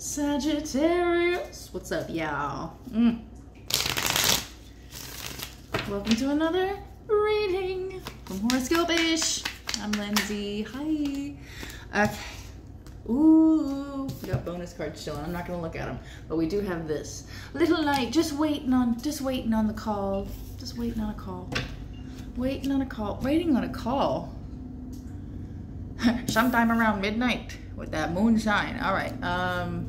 Sagittarius. What's up, y'all? Mm. Welcome to another reading from Horoscope-ish. I'm Lindsay. Hi. Okay. Ooh, we got bonus cards chilling. I'm not gonna look at them, but we do have this little light. Just waiting on, just waiting on the call. Just waiting on a call. Waiting on a call. Waiting on a call. Sometime around midnight with that moonshine. All right. Um,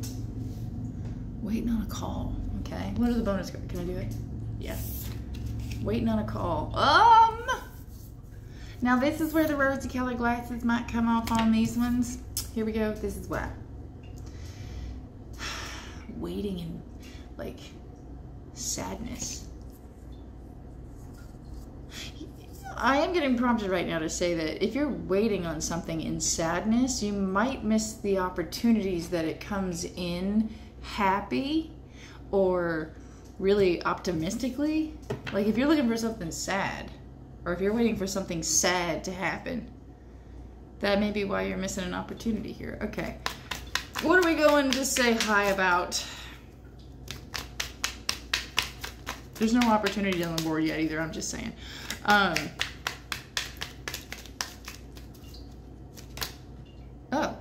waiting on a call. Okay. What are the bonus cards? Can I do it? Yeah. Waiting on a call. Um. Now this is where the rosy colored glasses might come off on these ones. Here we go. This is why. Waiting in like sadness. I am getting prompted right now to say that if you're waiting on something in sadness, you might miss the opportunities that it comes in happy or really optimistically. Like if you're looking for something sad, or if you're waiting for something sad to happen, that may be why you're missing an opportunity here. Okay. What are we going to say hi about? There's no opportunity on the board yet either, I'm just saying. Um, oh.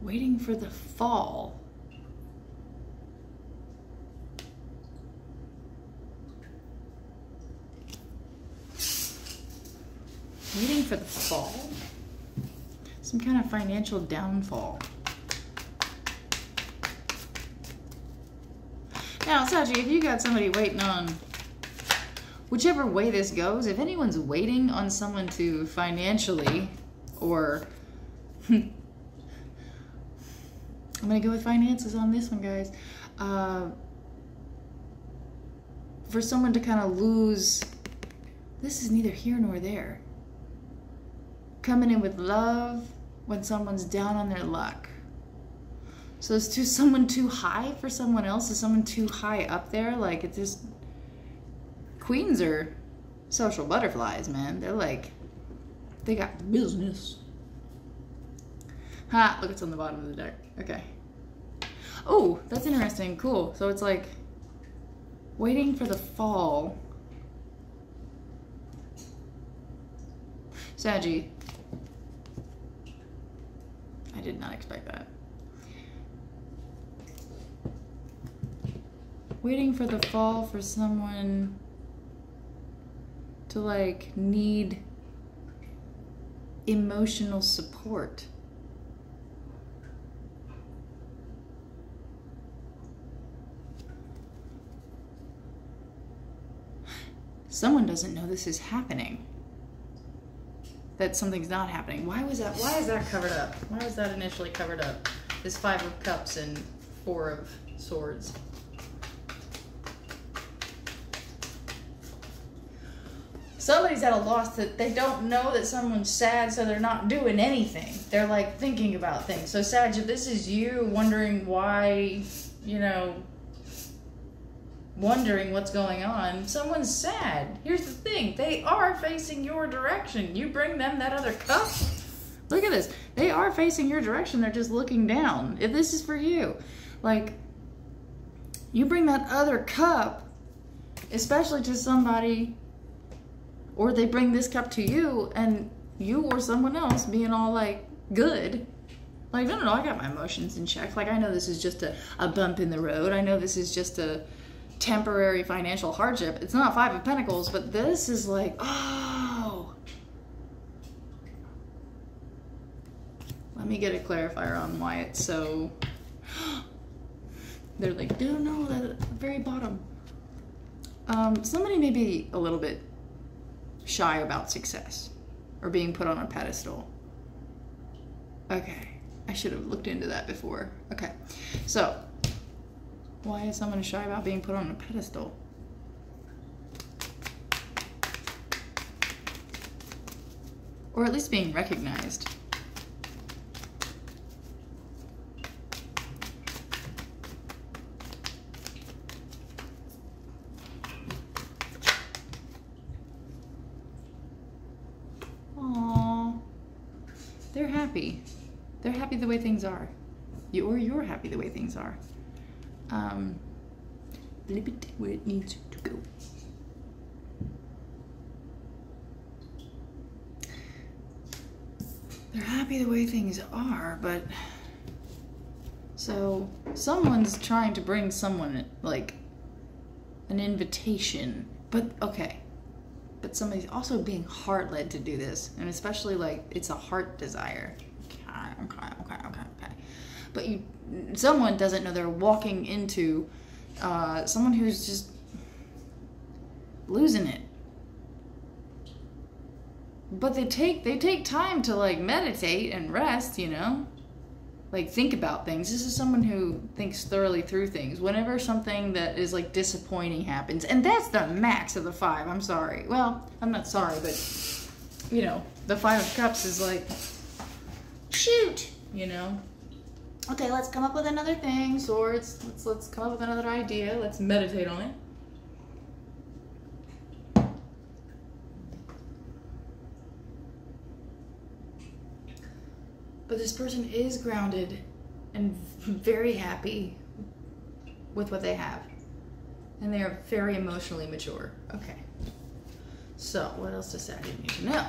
Waiting for the fall. Waiting for the fall? Some kind of financial downfall. Now, Saji, if you got somebody waiting on whichever way this goes, if anyone's waiting on someone to financially or I'm gonna go with finances on this one, guys. Uh, for someone to kind of lose, this is neither here nor there. Coming in with love when someone's down on their luck. So is too someone too high for someone else? Is someone too high up there? Like it's just queens are social butterflies, man. They're like they got business. Ha! Look, it's on the bottom of the deck. Okay. Oh, that's interesting. Cool. So it's like waiting for the fall. Saggy. I did not expect that. Waiting for the fall for someone to like need emotional support. Someone doesn't know this is happening. That something's not happening. Why was that? Why is that covered up? Why was that initially covered up? This five of cups and four of swords. somebody's at a loss that they don't know that someone's sad, so they're not doing anything. They're like thinking about things. So, Sag, if this is you wondering why, you know, wondering what's going on, someone's sad. Here's the thing they are facing your direction. You bring them that other cup. Look at this. They are facing your direction. They're just looking down. If this is for you, like, you bring that other cup, especially to somebody or they bring this cup to you and you or someone else being all like good like no no no i got my emotions in check like i know this is just a, a bump in the road i know this is just a temporary financial hardship it's not five of pentacles but this is like oh let me get a clarifier on why it's so they're like no no the very bottom um, somebody may be a little bit shy about success or being put on a pedestal. Okay, I should have looked into that before. Okay, so why is someone shy about being put on a pedestal? Or at least being recognized. they're happy. They're happy the way things are. You or you're happy the way things are. Um, flip it where it needs to go. They're happy the way things are, but so someone's trying to bring someone like an invitation, but okay. But somebody's also being heart led to do this, and especially like it's a heart desire. Okay, okay, okay, okay, okay. But you, someone doesn't know they're walking into uh, someone who's just losing it. But they take they take time to like meditate and rest, you know like think about things. This is someone who thinks thoroughly through things. Whenever something that is like disappointing happens, and that's the max of the five. I'm sorry. Well, I'm not sorry, but you know, the five of cups is like shoot, you know. Okay, let's come up with another thing. Swords. Let's let's come up with another idea. Let's meditate on it. But this person is grounded and very happy with what they have. And they are very emotionally mature. Okay. So, what else does Sadie need to know?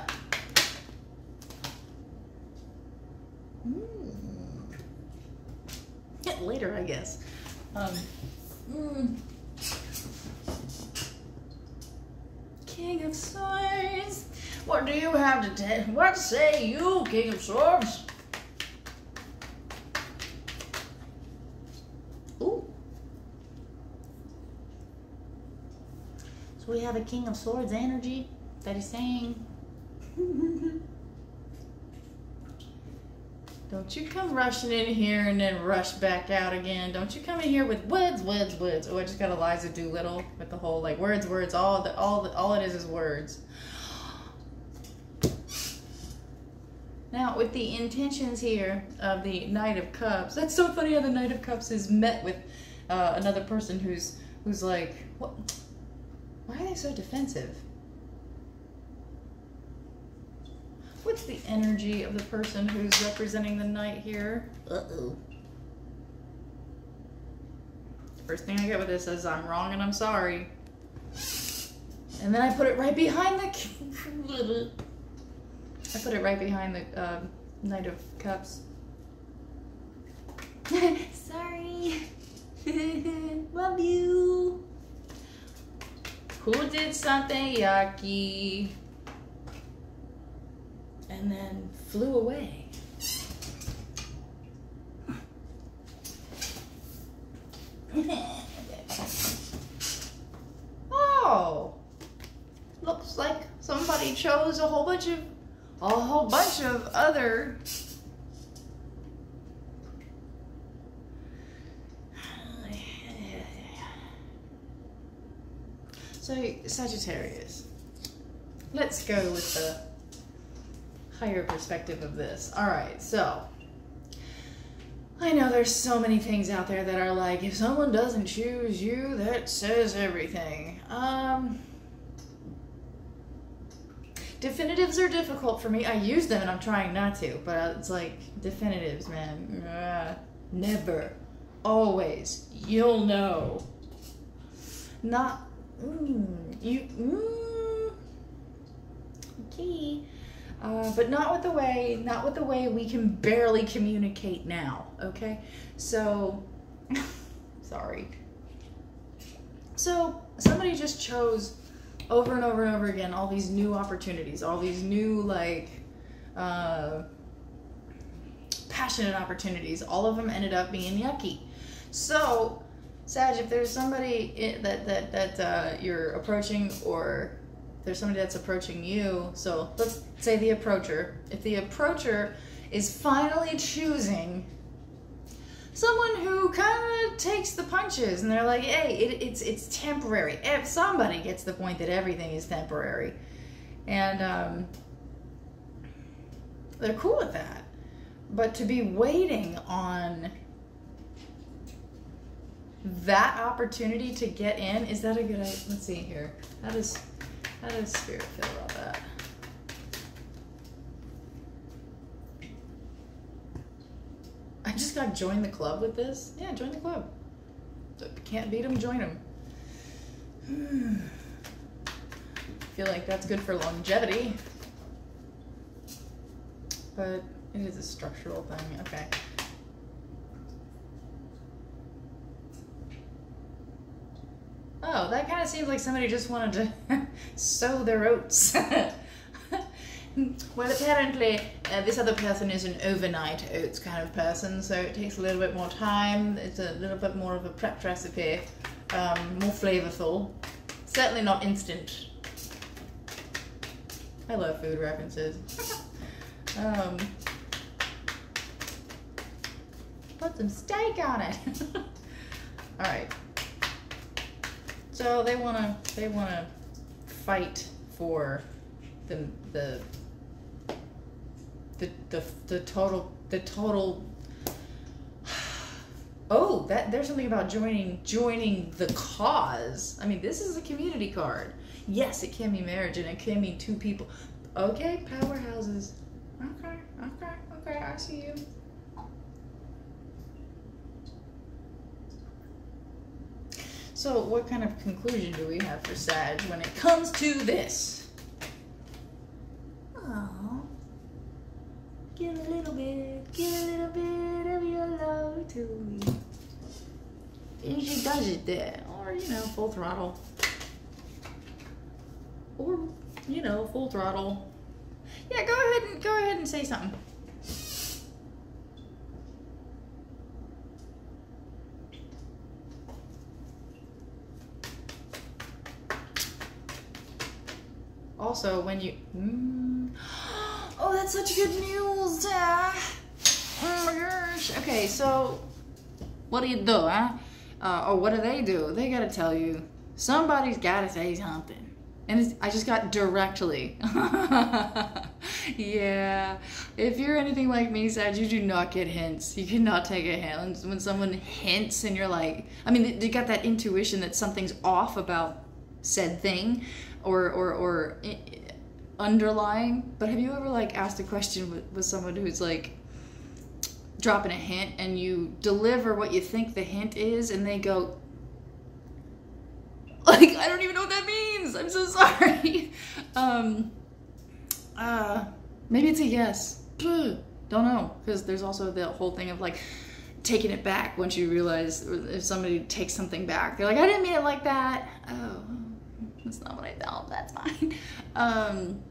Mm. Later, I guess. Um, mm. King of Swords. What do you have to tell? What say you, King of Swords? So we have a King of Swords energy that is saying, Don't you come rushing in here and then rush back out again. Don't you come in here with words, words, words. Oh, I just got Eliza Doolittle with the whole like words, words. All the all the, all it is is words. Now, with the intentions here of the Knight of Cups, that's so funny how the Knight of Cups is met with uh, another person who's who's like, what? Why are they so defensive? What's the energy of the person who's representing the knight here? Uh-oh. First thing I get with this is I'm wrong and I'm sorry. And then I put it right behind the... I put it right behind the uh, Knight of Cups. sorry. Love you. Who did something yucky and then flew away? oh, looks like somebody chose a whole bunch of a whole bunch of other So, Sagittarius, let's go with the higher perspective of this. All right, so I know there's so many things out there that are like, if someone doesn't choose you, that says everything. Um, definitives are difficult for me. I use them and I'm trying not to, but it's like definitives, man. Uh, never, always, you'll know. Not Mm, you, mm, okay. Uh, but not with the way, not with the way we can barely communicate now, okay? So, sorry. So, somebody just chose over and over and over again all these new opportunities, all these new, like, uh, passionate opportunities. All of them ended up being yucky. So, Sag, if there's somebody that that that uh, you're approaching, or there's somebody that's approaching you, so let's say the approacher. If the approacher is finally choosing someone who kind of takes the punches, and they're like, "Hey, it, it's it's temporary." If somebody gets the point that everything is temporary, and um, they're cool with that, but to be waiting on that opportunity to get in, is that a good idea? Let's see here. How does, how does Spirit feel about that? I just got join the club with this. Yeah, join the club. Can't beat them, join them. feel like that's good for longevity. But it is a structural thing. Okay. Oh, that seems like somebody just wanted to sow their oats. well, apparently, uh, this other person is an overnight oats kind of person, so it takes a little bit more time. It's a little bit more of a prepped recipe, um, more flavorful. Certainly not instant. I love food references. um, put some steak on it. All right. So they wanna they wanna fight for the the the the, the total the total Oh, that there's something about joining joining the cause. I mean, this is a community card. Yes, it can be marriage and it can mean two people. Okay, powerhouses. Okay, okay, okay, I see you. So, what kind of conclusion do we have for Sag when it comes to this? Oh, give a little bit, give a little bit of your love to me. She does it there, or you know, full throttle, or you know, full throttle. Yeah, go ahead and go ahead and say something. Also, when you... Mm, oh, that's such good news! Ah. Oh my gosh. Okay, so... What do you do, huh? Uh, or what do they do? They gotta tell you. Somebody's gotta say something. And I just got directly. yeah. If you're anything like me, Sag, you do not get hints. You cannot take a hint. When someone hints and you're like, I mean, you got that intuition that something's off about said thing or or or underlying. But have you ever like asked a question with, with someone who's like dropping a hint and you deliver what you think the hint is and they go like I don't even know what that means. I'm so sorry. um uh maybe it's a yes. Don't know because there's also the whole thing of like taking it back once you realize if somebody takes something back. They're like I didn't mean it like that. Oh that's not what I thought. That's fine. Um,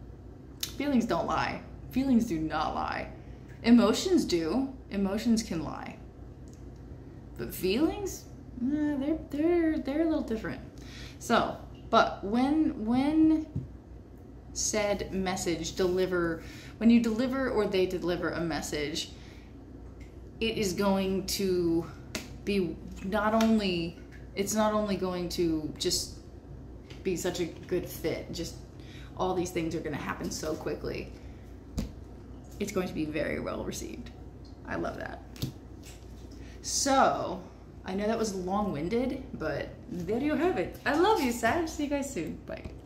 feelings don't lie. Feelings do not lie. Emotions do. Emotions can lie. But feelings, eh, they're they're they're a little different. So, but when when said message deliver when you deliver or they deliver a message, it is going to be not only it's not only going to just be such a good fit. Just all these things are to happen so quickly. It's going to be very well received. I love that. So, I know that was long winded, but there you have it. I love you, Sag. See you guys soon. Bye.